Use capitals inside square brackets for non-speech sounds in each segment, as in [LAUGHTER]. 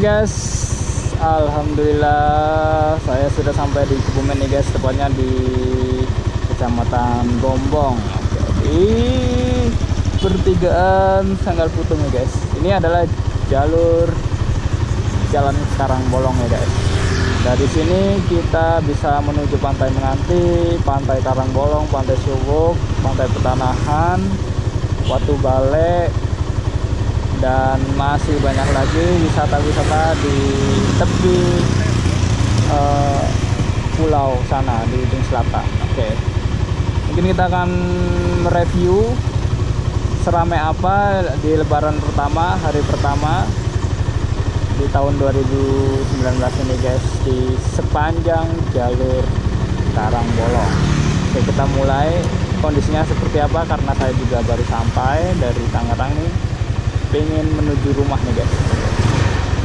Guys, Alhamdulillah saya sudah sampai di Kebumen nih guys, tepatnya di Kecamatan Gombong. Oke, di pertigaan Sanggal Putung nih guys. Ini adalah jalur jalan sekarang bolong ya guys. Dari sini kita bisa menuju Pantai Menganti, Pantai Karangbolong, Pantai Subuk, Pantai Petanahan, Watu Bale, dan masih banyak lagi wisata-wisata di tepi uh, pulau sana di ujung selatan. Oke, mungkin kita akan mereview seramai apa di Lebaran pertama, hari pertama di tahun 2019 ini guys di sepanjang jalur Karangbolong. Oke, kita mulai kondisinya seperti apa karena saya juga baru sampai dari Tangerang nih pengen menuju rumah nih guys.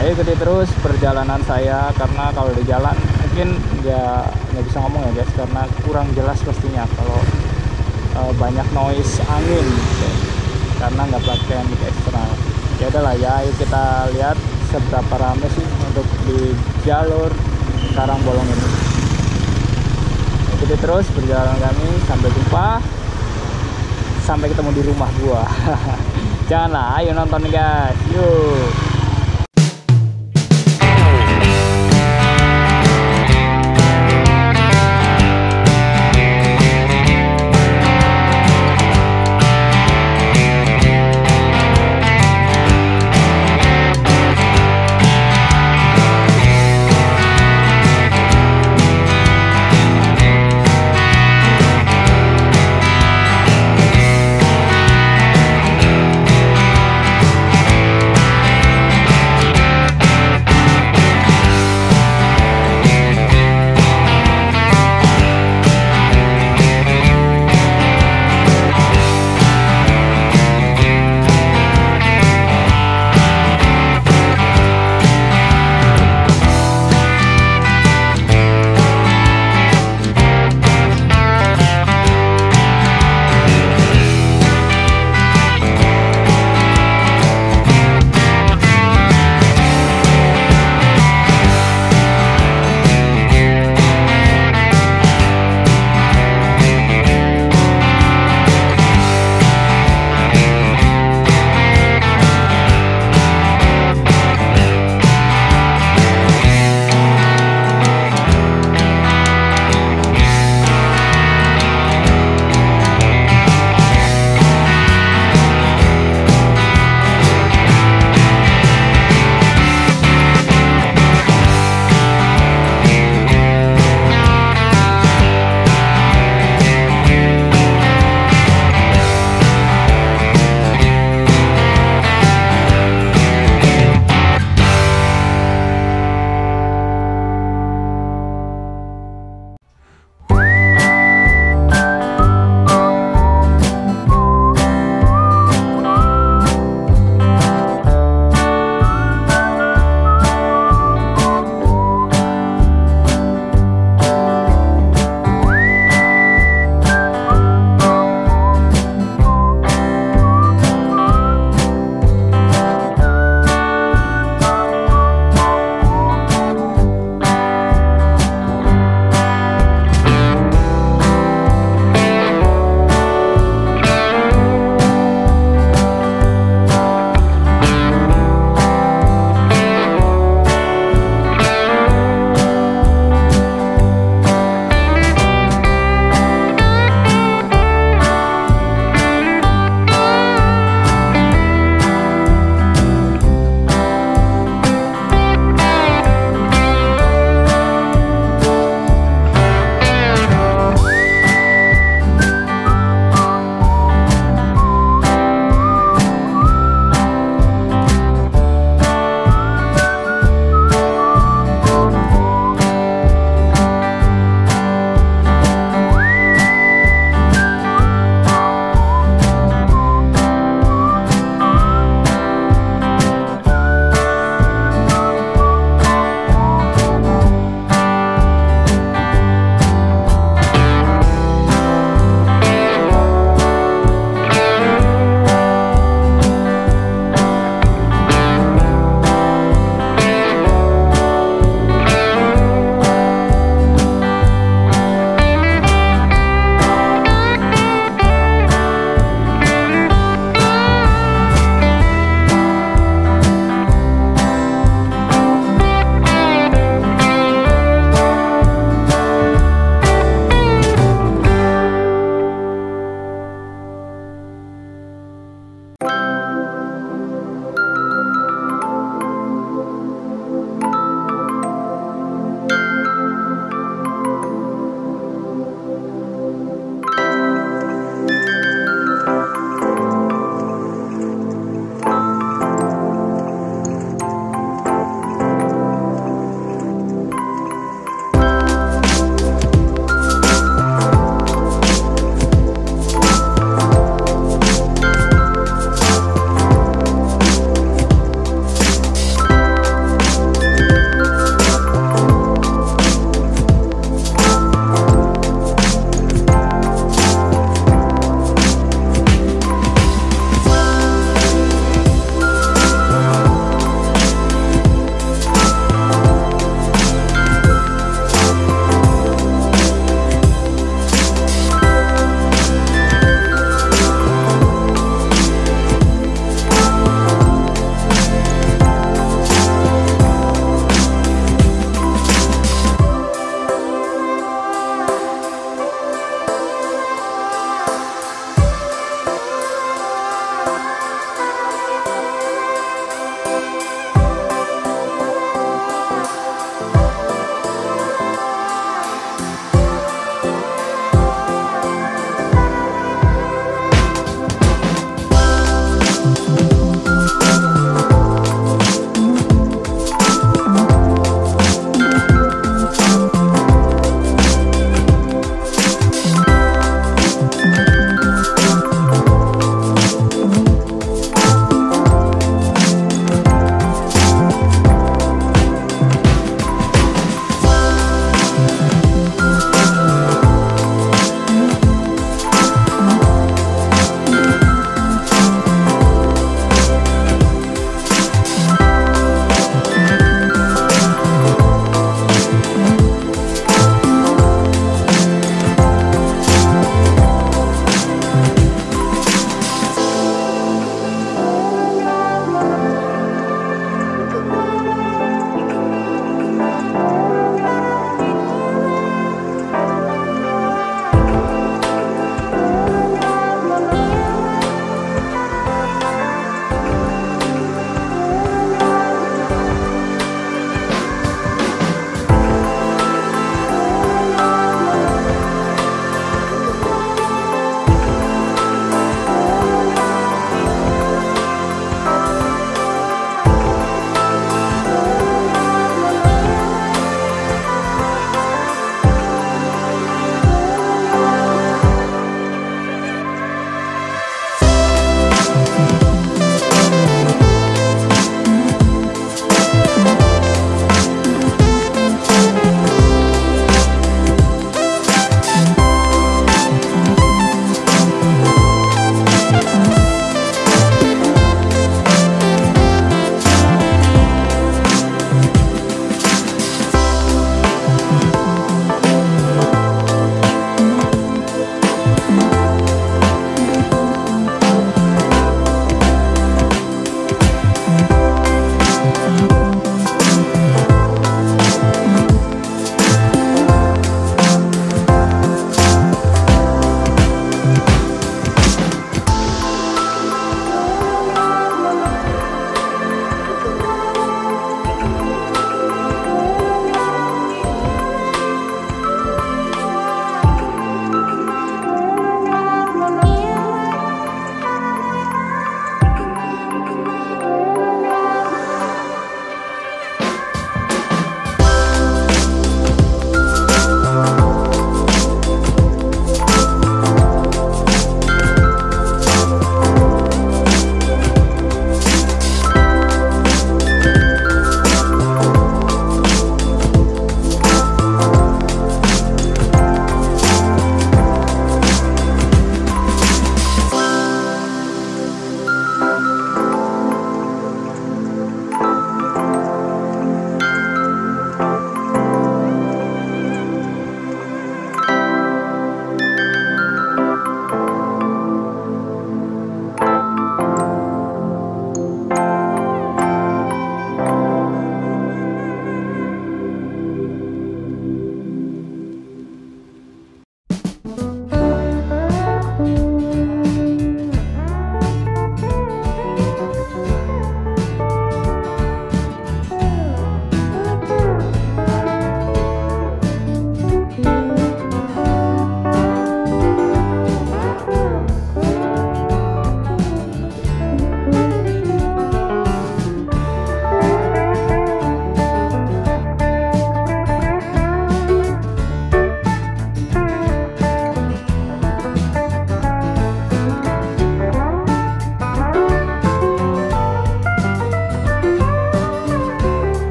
Ayo ikuti terus perjalanan saya karena kalau di jalan mungkin nggak nggak bisa ngomong ya guys karena kurang jelas pastinya kalau uh, banyak noise angin gitu. karena nggak pakai mic eksternal ya udahlah ya ayo kita lihat seberapa ramai sih untuk di jalur Karang Bolong ini. Ikuti terus perjalanan kami sampai jumpa. Sampai ketemu di rumah gua [LAUGHS] janganlah ayo nonton guys. Yuk